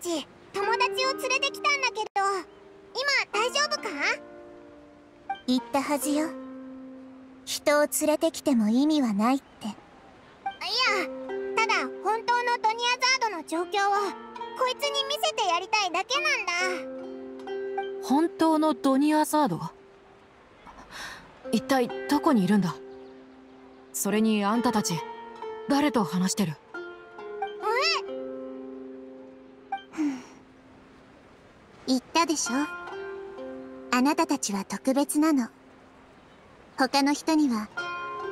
ち友達を連れてきたんだけど今大丈夫か？言ったはずよ。人を連れてきても意味はないって。いやただ本当のドニアザードの状況をこいつに見せてやりたいだけなんだ。本当のドニアザード一体どこにいるんだ？それにあんたたち誰と話してる？でしょ？あなたたちは特別なの。他の人には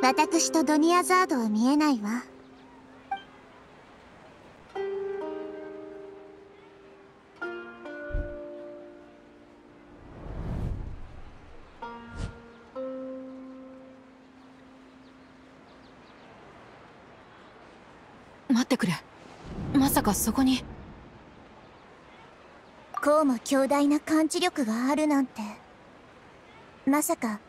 私とドニアザードは見えないわ。待ってくれ。まさかそこに。こうも強大な感知力があるなんて。まさか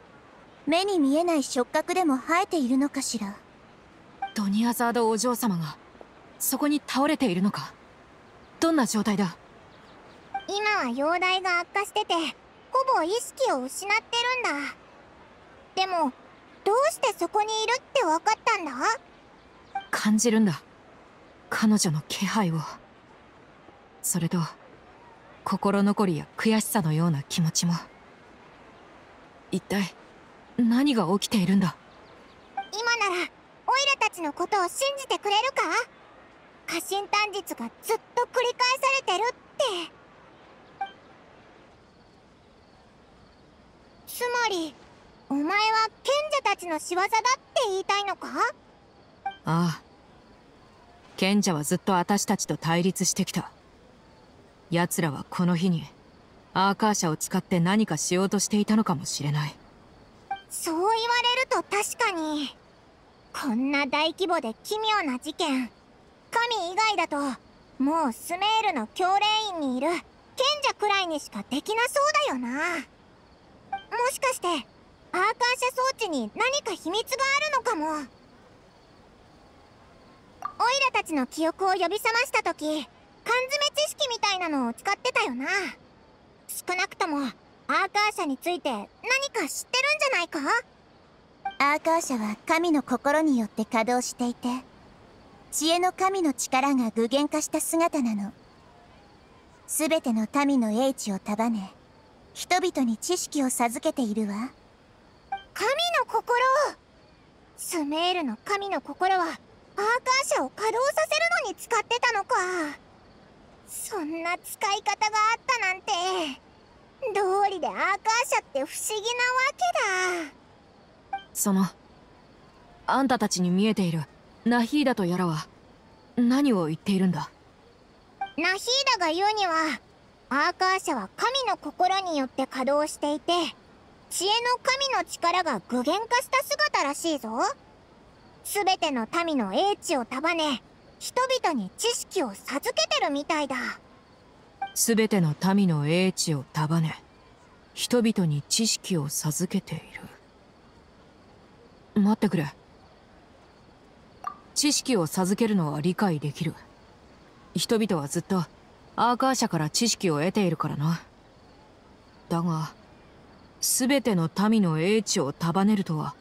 目に見えない触覚でも生えているのかしら。ドニアザードお嬢様がそこに倒れているのか。どんな状態だ？今は容体が悪化しててほぼ意識を失ってるんだ。でもどうしてそこにいるって分かったんだ？感じるんだ。彼女の気配を。それと心残りや悔しさのような気持ちも。一体何が起きているんだ？今ならオイラたちのことを信じてくれるか？家臣短術がずっと繰り返されてるって。つまりお前は賢者たちの仕業だって言いたいのか？ああ。賢者はずっと私たちと対立してきた奴らはこの日にアーカーシャを使って何かしようとしていたのかもしれない。そう言われると確かにこんな大規模で奇妙な事件神以外だともうスメールの教令院にいる賢者くらいにしかできなそうだよな。もしかしてアーカーシャ装置に何か秘密があるのかも。オイラたちの記憶を呼び覚ました時缶詰知識みたいなのを使ってたよな。少なくともアーカーシャについて何か知ってるんじゃないか？アーカーシャは神の心によって稼働していて知恵の神の力が具現化した姿なの。全ての民の英知を束ね人々に知識を授けているわ。神の心スメールの神の心はアーカーシャを稼働させるのに使ってたのかそんな使い方があったなんて。道理でアーカーシャって不思議なわけだ。そのあんたたちに見えているナヒーダとやらは何を言っているんだ？ナヒーダが言うにはアーカーシャは神の心によって稼働していて知恵の神の力が具現化した姿らしいぞ。全ての民の英知を束ね人々に知識を授けてるみたいだ。全ての民の英知を束ね人々に知識を授けている。待ってくれ。知識を授けるのは理解できる。人々はずっとアーカー社から知識を得ているからな。だが全ての民の英知を束ねるとは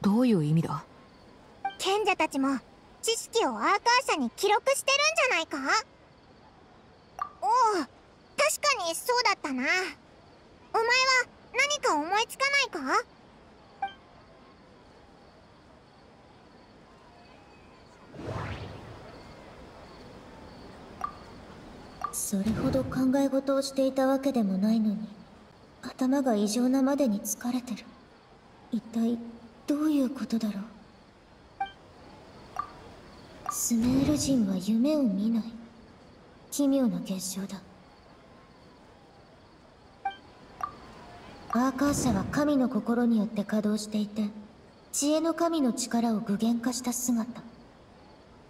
どういう意味だ？賢者たちも知識をアーカー社に記録してるんじゃないか？おお確かにそうだったな。お前は何か思いつかないか？それほど考え事をしていたわけでもないのに頭が異常なまでに疲れてる。一体どういうことだろう？スメール人は夢を見ない。奇妙な現象だ。アーカー社は神の心によって稼働していて知恵の神の力を具現化した姿。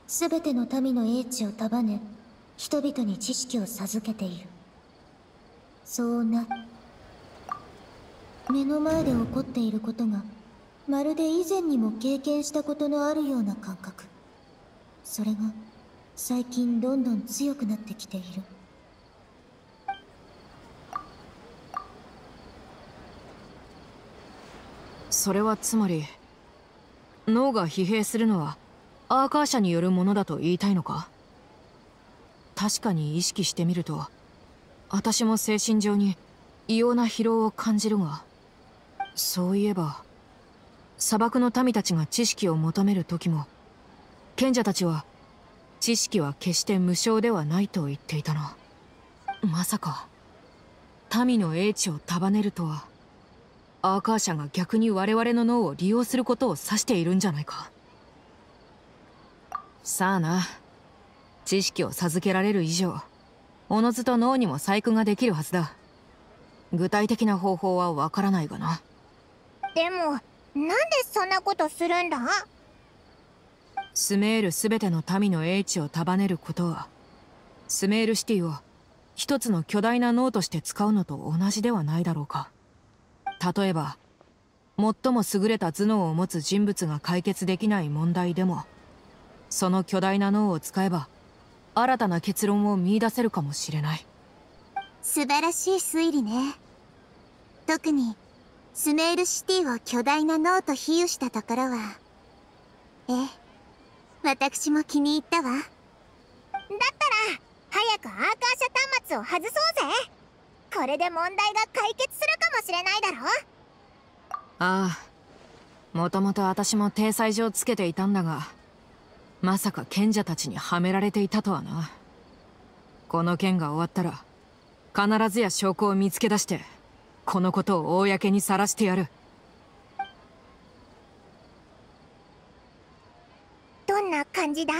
全ての民の英知を束ね人々に知識を授けている。そうな。目の前で起こっていることがまるで以前にも経験したことのあるような感覚。それが最近どんどん強くなってきている。それはつまり脳が疲弊するのはアーカー社によるものだと言いたいのか？確かに意識してみると私も精神上に異様な疲労を感じるがそういえば砂漠の民たちが知識を求める時も賢者たちは知識は決して無償ではないと言っていたな。まさか民の英知を束ねるとは。アーカー社が逆に我々の脳を利用することを指しているんじゃないか。さあな。知識を授けられる以上おのずと脳にも細工ができるはずだ。具体的な方法はわからないがな。でもなんでそんなことするんだ？スメール全ての民の英知を束ねることはスメールシティを一つの巨大な脳として使うのと同じではないだろうか。例えば最も優れた頭脳を持つ人物が解決できない問題でもその巨大な脳を使えば新たな結論を見出せるかもしれない。素晴らしい推理ね。特にスメールシティを巨大な脳と比喩したところはええ私も気に入ったわ。だったら早くアーカーシャ端末を外そうぜ。これで問題が解決するかもしれないだろ。ああ。もともと私も体裁上つけていたんだがまさか賢者たちにはめられていたとはな。この件が終わったら必ずや証拠を見つけ出してこのことを公にさらしてやるんな感じだ？ん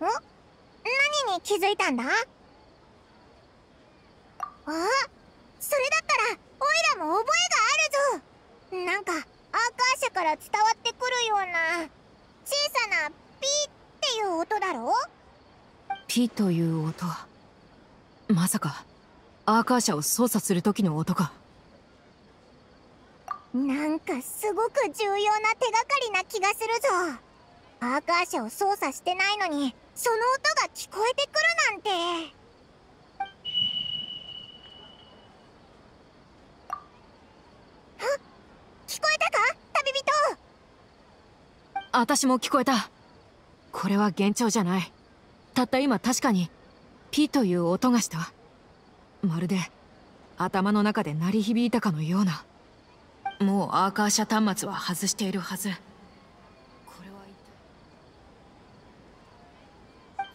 何に気づいたんだ？あ？それだったらオイラも覚えがあるぞ。なんかアーカー社から伝わってくるような小さなピーっていう音だろ？ピという音まさかアーカー社を操作する時の音か。なんかすごく重要な手がかりな気がするぞ。アーカー社を操作してないのにその音が聞こえてくるなんて。あ聞こえたか？旅人。私も聞こえた。これは幻聴じゃない。たった今確かにピという音がした。まるで頭の中で鳴り響いたかのような。もうアーカー社端末は外しているはず。これは一体。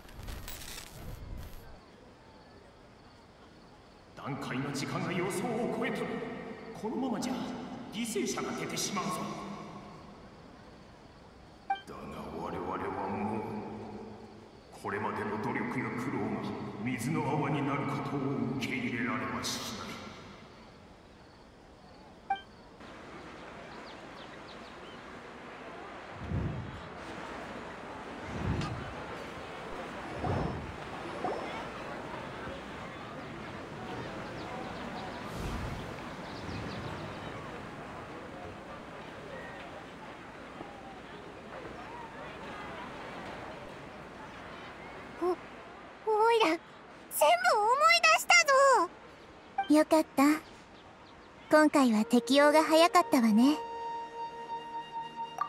段階の時間が予想を超えとるこのままじゃ犠牲者が出てしまうぞ。だが我々はもうこれまでの努力や苦労が水の泡になることを受け入れられはしないおおいら全部思い思い出したぞ。よかった。今回は適応が早かったわね。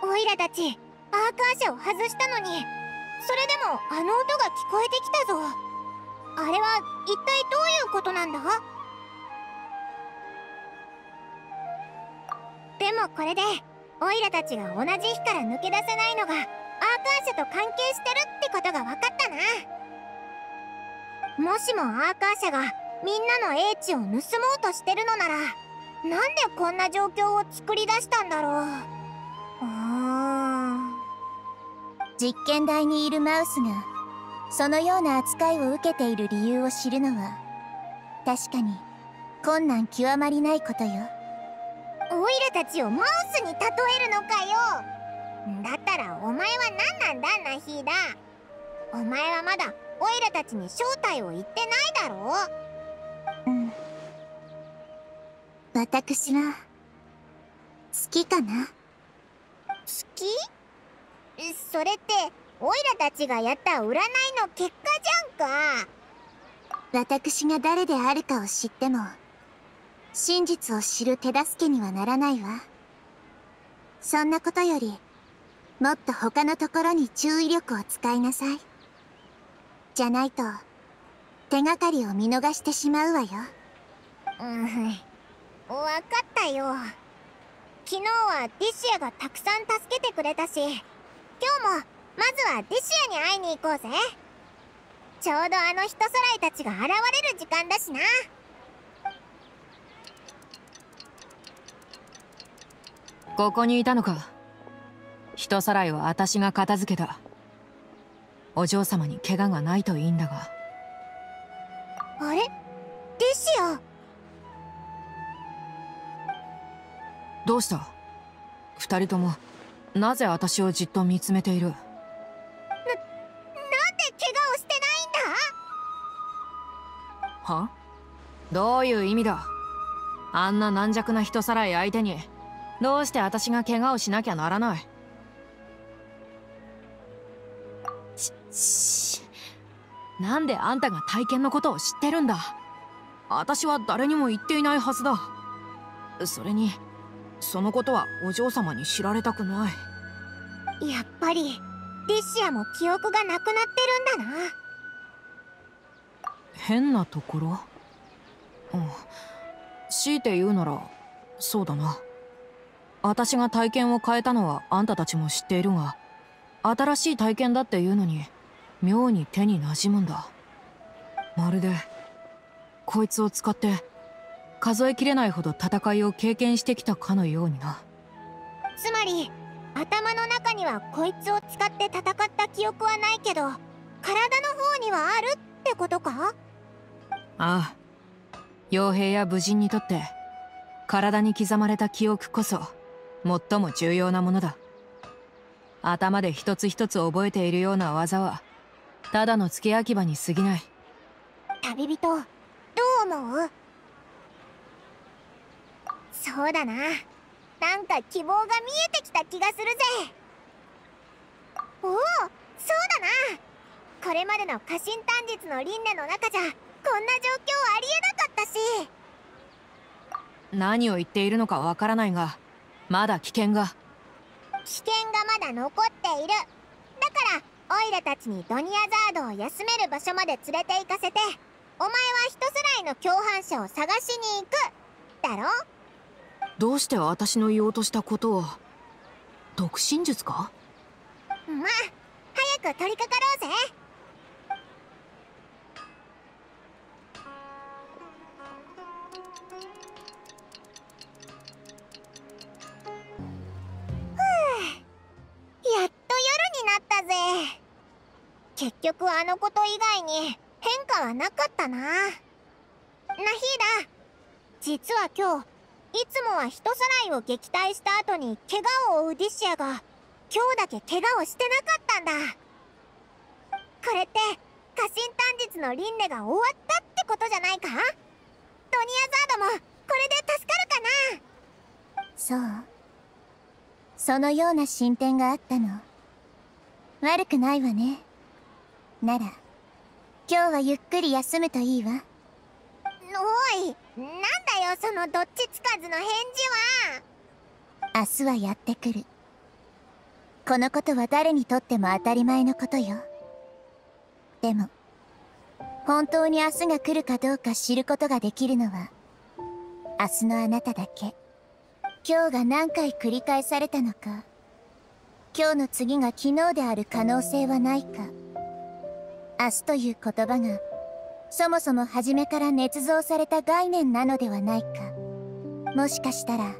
オイラたちアーカー社を外したのに。それでもあの音が聞こえてきたぞ。あれは一体どういうことなんだ？でもこれでオイラたちが同じ日から抜け出せないのがアーカー社と関係してるってことが分かったな。もしもアーカー社がみんなの英知を盗もうとしてるのならなんでこんな状況を作り出したんだろう？あ実験台にいるマウスがそのような扱いを受けている理由を知るのは確かに困難極まりないことよ。オイラたちをマウスに例えるのかよ？だったらお前は何なんだナヒーダお前はまだオイラたちに正体を言ってないだろう。ん。私は好きかな？好き？それってオイラたちがやった占いの結果じゃんか。私が誰であるかを知っても真実を知る手助けにはならないわ。そんなことよりもっと他のところに注意力を使いなさいじゃないと手がかりを見逃してしまうわよ。うん分かったよ。昨日はディシアがたくさん助けてくれたし今日もまずはディシアに会いに行こうぜ。ちょうどあの人さらいたちが現れる時間だしな。ここにいたのか。人さらいは私が片付けたお嬢様に怪我がないといいんだが。あれ？ディシアどうした？二人ともなぜ私をじっと見つめている？なんで怪我をしてないんだ？は？どういう意味だ？あんな軟弱な人さらい相手に。どうして私が怪我をしなきゃならない？なんであんたが体験のことを知ってるんだ？私は誰にも言っていないはずだ。それにそのことはお嬢様に知られたくない。やっぱりディシアも記憶がなくなってるんだな。変なところ？うん。強いて言うならそうだな。私が体験を変えたのはあんたたちも知っているが新しい体験だっていうのに妙に手に馴染むんだ。まるでこいつを使って数えきれないほど戦いを経験してきたかのようにな。つまり頭の中にはこいつを使って戦った記憶はないけど体の方にはあるってことか？ああ。傭兵や武人にとって体に刻まれた記憶こそ最も重要なものだ。頭で一つ一つ覚えているような技はただの付け焼き場に過ぎない。旅人どう思う？そうだな。なんか希望が見えてきた気がするぜ。おおそうだな。これまでの家臣短術の輪廻の中じゃこんな状況ありえなかったし。何を言っているのかわからないがまだ危険が。危険がまだ残っている。だからオイラたちにドニアザードを休める場所まで連れて行かせてお前は人すらいの共犯者を探しに行く。だろ？どうして私の言おうとしたことを？独身術か？まあ早く取り掛かろうぜ局あのこと以外に変化はなかったな。ナヒーダ実は今日いつもは人さらいを撃退した後に怪我を負うディシアが今日だけ怪我をしてなかったんだ。これって家臣短術の輪廻が終わったってことじゃないか？ドニアザードもこれで助かるかな？そう。そのような進展があったの。悪くないわね。なら今日はゆっくり休むといいわ。おいなんだよそのどっちつかずの返事は。明日はやってくる。このことは誰にとっても当たり前のことよ。でも本当に明日が来るかどうか知ることができるのは明日のあなただけ。今日が何回繰り返されたのか今日の次が昨日である可能性はないか明日という言葉がそもそも初めから捏造された概念なのではないか。もしかしたら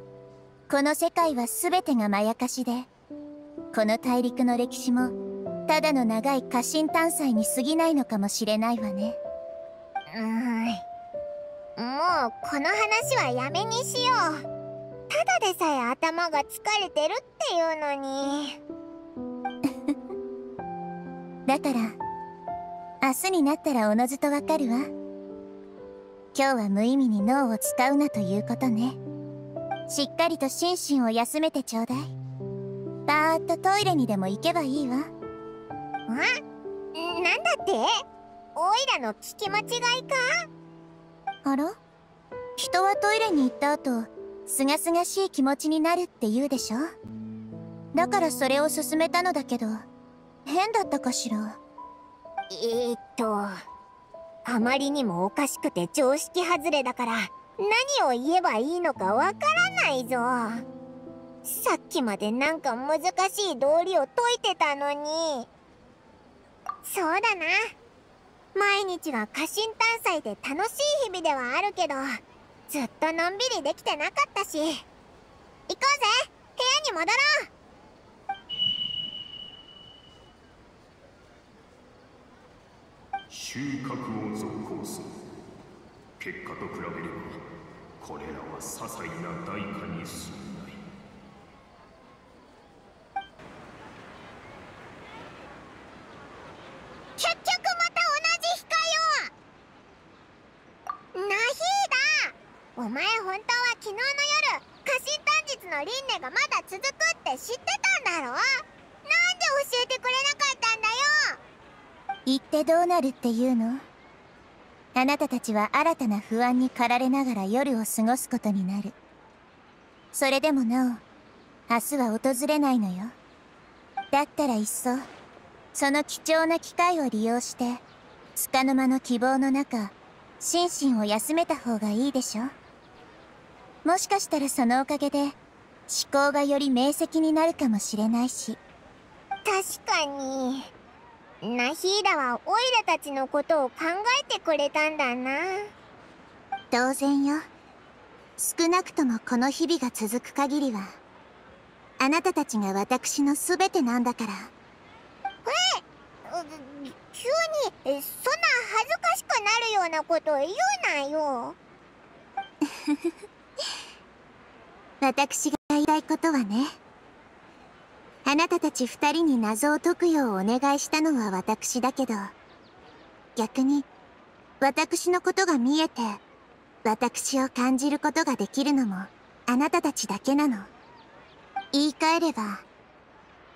この世界は全てがまやかしでこの大陸の歴史もただの長い家臣探査に過ぎないのかもしれないわね。うーん。もうこの話はやめにしよう。ただでさえ頭が疲れてるっていうのに。だから明日になったらおのずとわかるわ。今日は無意味に脳を使うなということね。しっかりと心身を休めてちょうだい。パーッとトイレにでも行けばいいわ。ん？なんだって？オイラの聞き間違いか？あら？人はトイレに行った後すがすがしい気持ちになるって言うでしょ？だからそれを勧めたのだけど変だったかしら？えー、っとあまりにもおかしくて常識外れだから何を言えばいいのかわからないぞ。さっきまでなんか難しい道理を解いてたのに。そうだな。毎日が家臣探査で楽しい日々ではあるけどずっとのんびりできてなかったし。行こうぜ。部屋に戻ろう。収穫を続行する。結果と比べればこれらは些細な代価に過ぎない。結局また同じ日かよ。ナヒーダお前本当は昨日の夜家臣短日の輪廻がまだ続くって知ってたんだろ？なんで教えてくれなかった言ってどうなるっていうの？あなたたちは新たな不安に駆られながら夜を過ごすことになる。それでもなお明日は訪れないのよ。だったらいっそその貴重な機会を利用して束の間の希望の中心身を休めた方がいいでしょ？もしかしたらそのおかげで思考がより明晰になるかもしれないし。確かに。ナヒーダはオイラたちのことを考えてくれたんだな。当然よ。少なくともこの日々が続く限りはあなたたちが私の全てなんだから。え急にそんな恥ずかしくなるようなこと言うなよ。私が言いたいことはねあなたたち二人に謎を解くようお願いしたのは私だけど逆に私のことが見えて私を感じることができるのもあなたたちだけなの。言い換えれば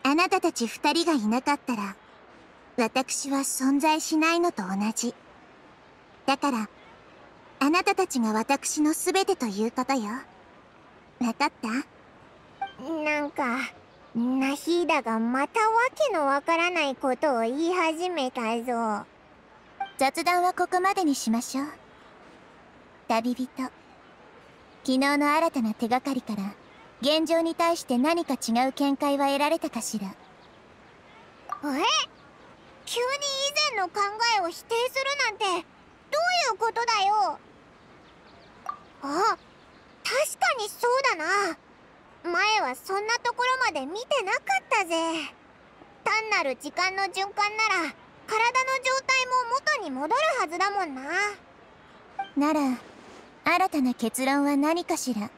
あなたたち二人がいなかったら私は存在しないのと同じ。だからあなたたちが私の全てということよ。わかった？なんかナヒーダがまたわけのわからないことを言い始めたぞ。雑談はここまでにしましょう。旅人。昨日の新たな手がかりから現状に対して何か違う見解は得られたかしら。え？急に以前の考えを否定するなんてどういうことだよ。あ確かにそうだな前はそんなところまで見てなかったぜ。単なる時間の循環なら体の状態も元に戻るはずだもんな。なら新たな結論は何かしら。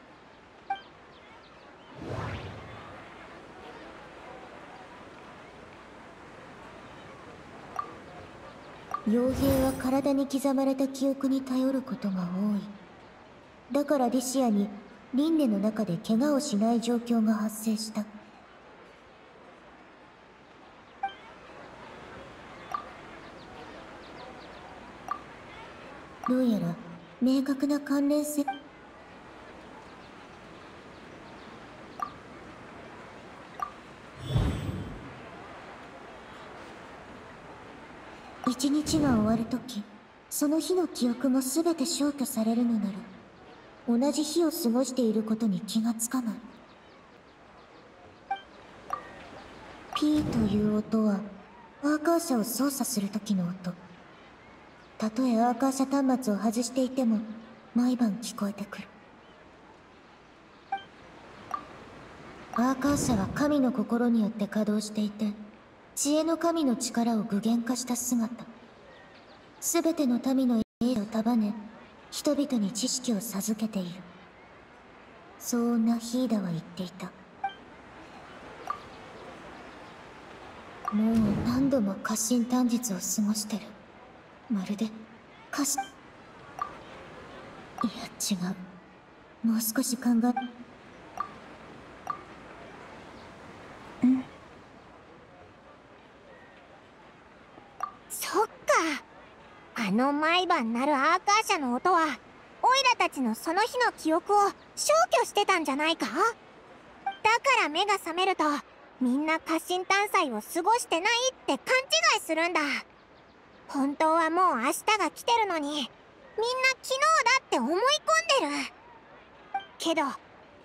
傭兵は体に刻まれた記憶に頼ることが多い。だからリシアに輪廻の中で怪我をしない状況が発生した。どうやら明確な関連性。一日が終わるときその日の記憶も全て消去されるのなら同じ日を過ごしていることに気がつかない。ピーという音はアーカーシャを操作する時の音。たとえアーカーシャ端末を外していても毎晩聞こえてくる。アーカーシャは神の心によって稼働していて知恵の神の力を具現化した姿。全ての民の栄を束ね人々に知識を授けている。そうナヒーダは言っていた。もう何度も過信短日を過ごしてる。まるで過信いや違う。もう少し考えそっかあの毎晩鳴るアーカーシャの音はオイらたちのその日の記憶を消去してたんじゃないか？だから目が覚めるとみんな家臣探査を過ごしてないって勘違いするんだ。本当はもう明日が来てるのにみんな昨日だって思い込んでる。けど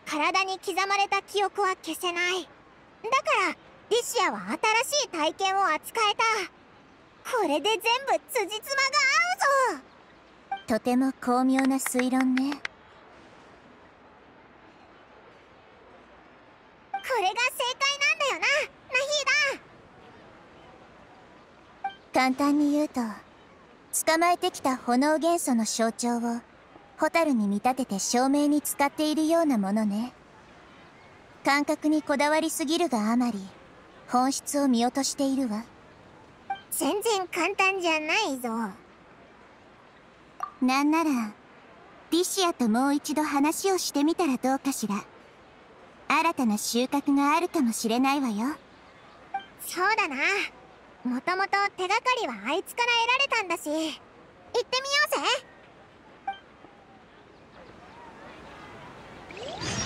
体に刻まれた記憶は消せない。だからリシアは新しい体験を扱えた。これで全部辻褄が合うぞ。とても巧妙な推論ね。これが正解なんだよなナヒーダ。簡単に言うと捕まえてきた炎元素の象徴をホタルに見立てて証明に使っているようなものね。感覚にこだわりすぎるがあまり本質を見落としているわ。全然簡単じゃないぞ。なんならディシアともう一度話をしてみたらどうかしら。新たな収穫があるかもしれないわよ。そうだな。もともと手がかりはあいつから得られたんだし。行ってみようぜ。